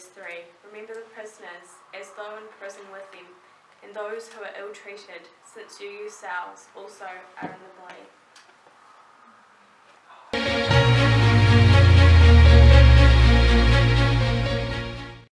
3 Remember the prisoners, as though in prison with them, and those who are ill treated, since you yourselves also are in the body.